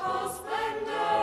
All splendor.